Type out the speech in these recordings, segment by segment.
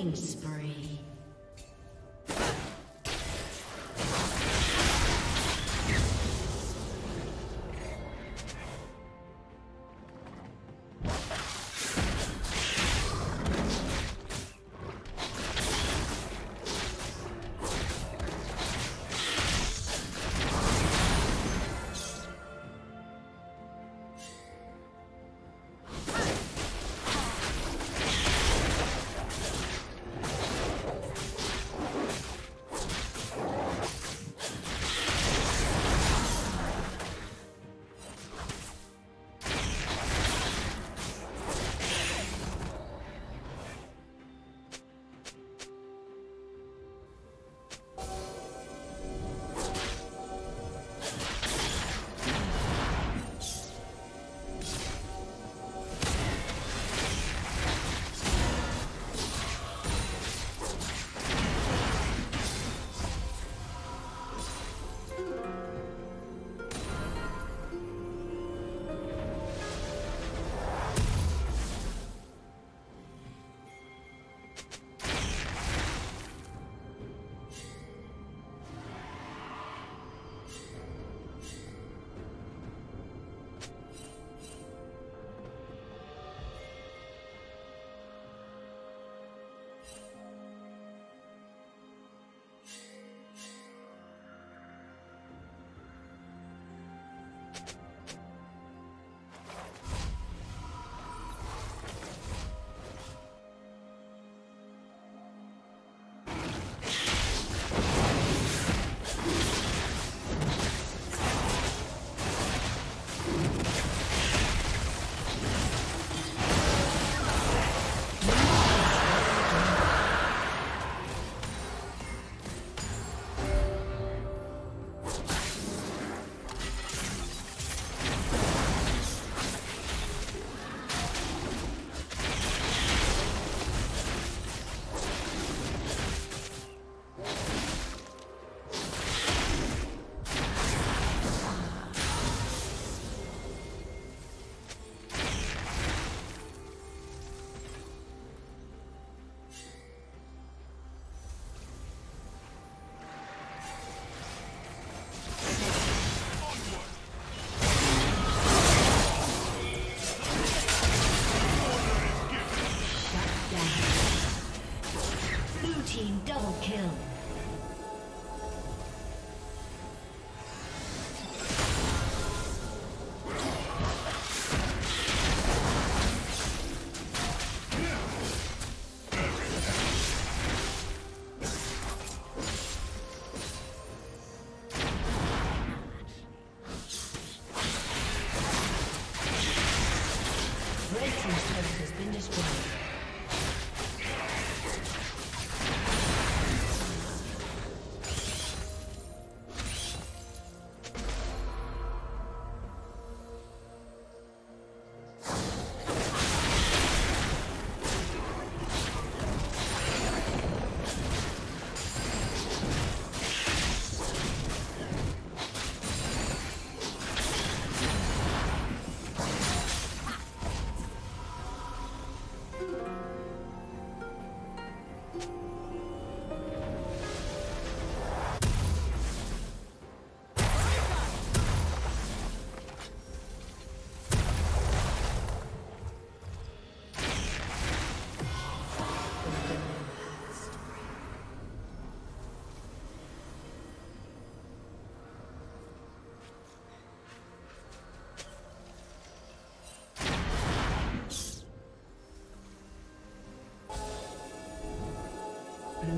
Killing kill.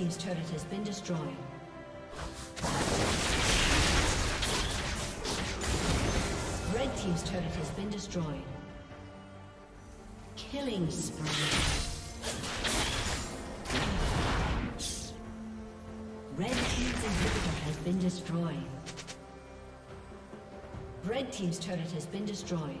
Team's turret has been destroyed. Red Team's turret has been destroyed. Killing spree. Red Team's inhibitor has been destroyed. Red Team's turret has been destroyed.